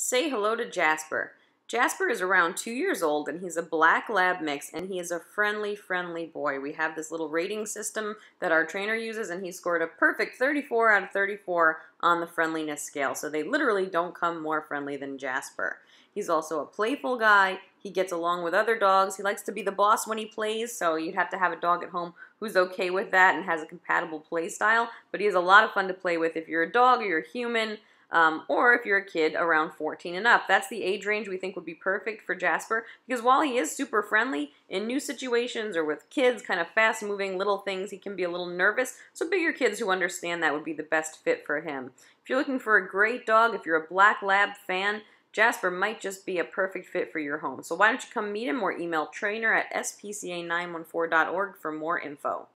Say hello to Jasper. Jasper is around two years old and he's a black lab mix and he is a friendly, friendly boy. We have this little rating system that our trainer uses and he scored a perfect 34 out of 34 on the friendliness scale. So they literally don't come more friendly than Jasper. He's also a playful guy. He gets along with other dogs. He likes to be the boss when he plays, so you'd have to have a dog at home who's okay with that and has a compatible play style. But he is a lot of fun to play with if you're a dog or you're a human um, or if you're a kid around 14 and up. That's the age range we think would be perfect for Jasper because while he is super friendly, in new situations or with kids, kind of fast moving little things, he can be a little nervous. So bigger kids who understand that would be the best fit for him. If you're looking for a great dog, if you're a Black Lab fan, Jasper might just be a perfect fit for your home. So why don't you come meet him or email trainer at spca914.org for more info.